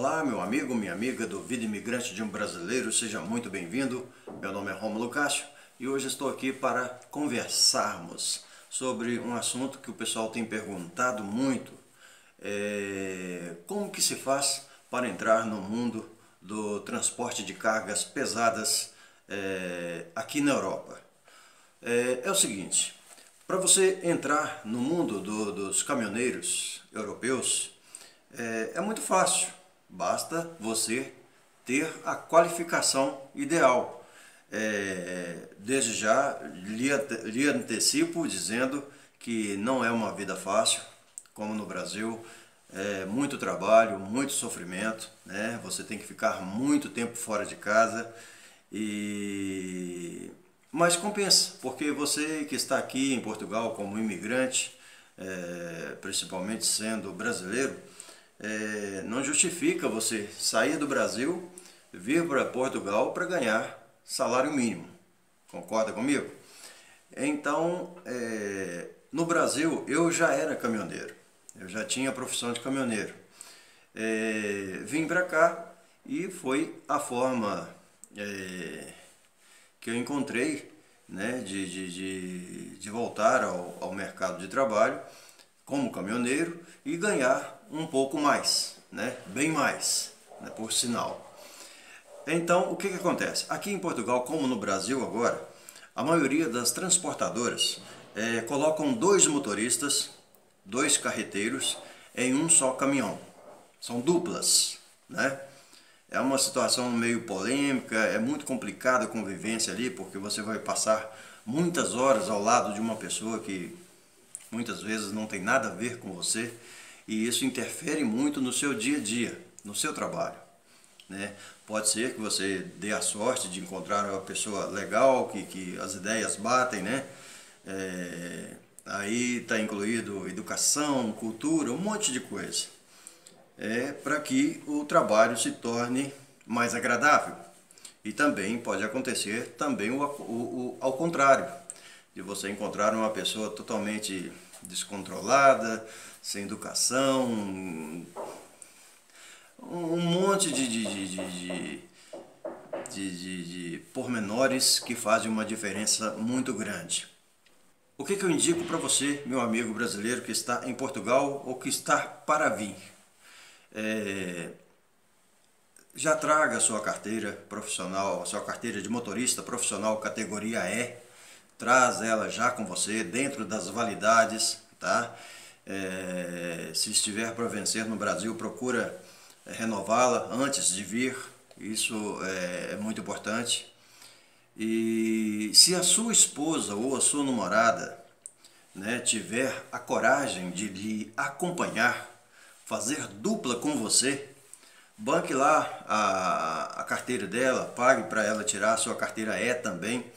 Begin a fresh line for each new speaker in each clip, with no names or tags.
Olá, meu amigo, minha amiga do Vida Imigrante de um Brasileiro, seja muito bem-vindo. Meu nome é Romulo Cássio e hoje estou aqui para conversarmos sobre um assunto que o pessoal tem perguntado muito. É, como que se faz para entrar no mundo do transporte de cargas pesadas é, aqui na Europa? É, é o seguinte, para você entrar no mundo do, dos caminhoneiros europeus, é, é muito fácil, basta você ter a qualificação ideal. É, desde já lhe, lhe antecipo dizendo que não é uma vida fácil, como no Brasil, é muito trabalho, muito sofrimento, né? Você tem que ficar muito tempo fora de casa e mas compensa, porque você que está aqui em Portugal como imigrante, é, principalmente sendo brasileiro, é, não justifica você sair do Brasil, vir para Portugal para ganhar salário mínimo. Concorda comigo? Então, é, no Brasil eu já era caminhoneiro, eu já tinha a profissão de caminhoneiro. É, vim para cá e foi a forma é, que eu encontrei né, de, de, de, de voltar ao, ao mercado de trabalho como caminhoneiro e ganhar um pouco mais, né? bem mais, né? por sinal. Então, o que, que acontece? Aqui em Portugal, como no Brasil agora, a maioria das transportadoras é, colocam dois motoristas, dois carreteiros, em um só caminhão. São duplas, né? É uma situação meio polêmica, é muito complicada a convivência ali, porque você vai passar muitas horas ao lado de uma pessoa que muitas vezes não tem nada a ver com você e isso interfere muito no seu dia a dia, no seu trabalho. Né? Pode ser que você dê a sorte de encontrar uma pessoa legal, que, que as ideias batem, né? É, aí está incluído educação, cultura, um monte de coisa. É para que o trabalho se torne mais agradável. E também pode acontecer também o, o, o ao contrário, de você encontrar uma pessoa totalmente descontrolada, sem educação, um, monte de, de, de, de, de, de pormenores que fazem uma diferença muito grande. O que, que eu indico para você, meu amigo brasileiro que está em Portugal ou que está para vir? É, já traga a sua carteira profissional, a sua carteira de motorista profissional categoria E, traz ela já com você dentro das validades, tá? É, se estiver para vencer no Brasil, procura renová-la antes de vir, isso é, é muito importante. E se a sua esposa ou a sua namorada né, tiver a coragem de lhe acompanhar, fazer dupla com você, banque lá a, a carteira dela, pague para ela tirar a sua carteira E também,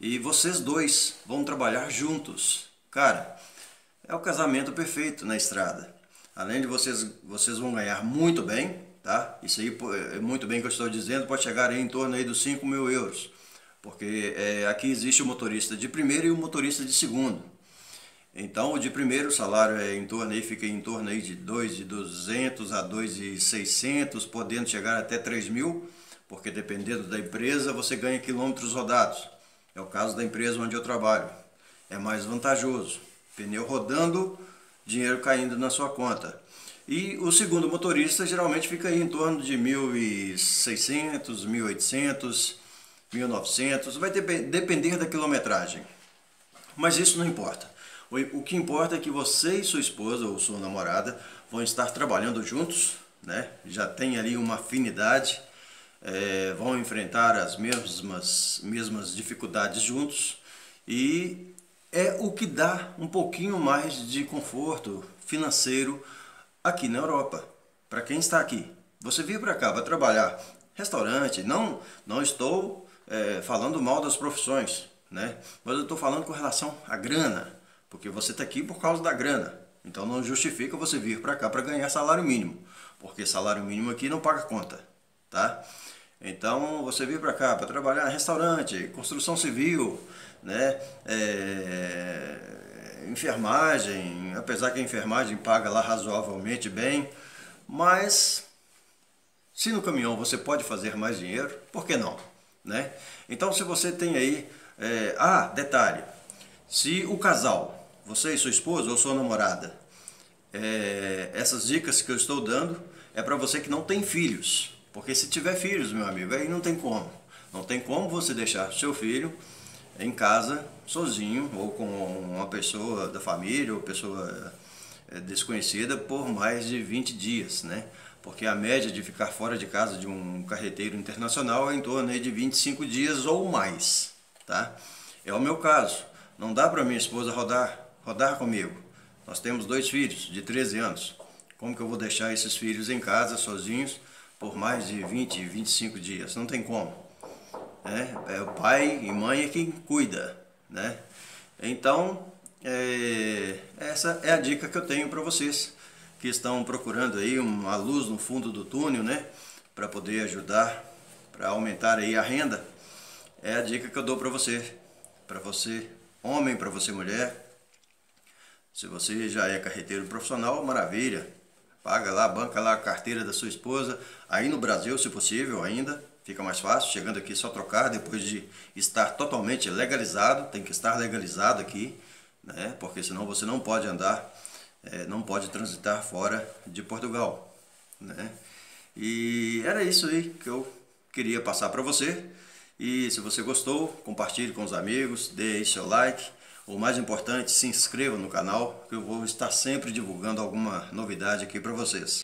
e vocês dois vão trabalhar juntos. Cara, é o casamento perfeito na estrada. Além de vocês, vocês vão ganhar muito bem, tá? Isso aí é muito bem que eu estou dizendo, pode chegar em torno aí dos 5 mil euros. Porque é, aqui existe o motorista de primeiro e o motorista de segundo. Então o de primeiro salário é em torno aí, fica em torno aí de 2.200 a 2.600, podendo chegar até 3 mil, porque dependendo da empresa você ganha quilômetros rodados. É o caso da empresa onde eu trabalho. É mais vantajoso. Pneu rodando, dinheiro caindo na sua conta. E o segundo motorista geralmente fica em torno de 1.600, 1.800, 1.900, vai depender da quilometragem. Mas isso não importa. O que importa é que você e sua esposa ou sua namorada vão estar trabalhando juntos, né? já tem ali uma afinidade, é, vão enfrentar as mesmas, mesmas dificuldades juntos e é o que dá um pouquinho mais de conforto financeiro aqui na Europa. Para quem está aqui, você vir para cá para trabalhar restaurante, não, não estou é, falando mal das profissões, né? mas eu estou falando com relação à grana, porque você está aqui por causa da grana. Então não justifica você vir para cá para ganhar salário mínimo, porque salário mínimo aqui não paga conta, tá? Então você vir para cá para trabalhar restaurante, construção civil, né? É, enfermagem, apesar que a enfermagem paga lá razoavelmente bem, mas Se no caminhão você pode fazer mais dinheiro, por que não? Né? Então se você tem aí... É, ah, detalhe, se o casal, você e sua esposa ou sua namorada, é, essas dicas que eu estou dando é para você que não tem filhos. Porque se tiver filhos, meu amigo, aí não tem como. Não tem como você deixar seu filho em casa sozinho ou com uma pessoa da família ou pessoa é, desconhecida por mais de 20 dias, né? Porque a média de ficar fora de casa de um carreteiro internacional é em torno de 25 dias ou mais, tá? É o meu caso. Não dá para minha esposa rodar, rodar comigo. Nós temos dois filhos de 13 anos. Como que eu vou deixar esses filhos em casa sozinhos por mais de 20, 25 dias? Não tem como. Né? É o pai e mãe é quem cuida, né? Então, é, essa é a dica que eu tenho para vocês que estão procurando aí uma luz no fundo do túnel, né? Para poder ajudar, para aumentar aí a renda. É a dica que eu dou para você, para você homem, para você mulher. Se você já é carreteiro profissional, maravilha. Paga lá, banca lá a carteira da sua esposa, aí no Brasil, se possível ainda, fica mais fácil, chegando aqui só trocar, depois de estar totalmente legalizado, tem que estar legalizado aqui, né? porque senão você não pode andar, é, não pode transitar fora de Portugal. Né? E era isso aí que eu queria passar para você. E se você gostou, compartilhe com os amigos, dê aí seu like. O mais importante, se inscreva no canal, que eu vou estar sempre divulgando alguma novidade aqui para vocês.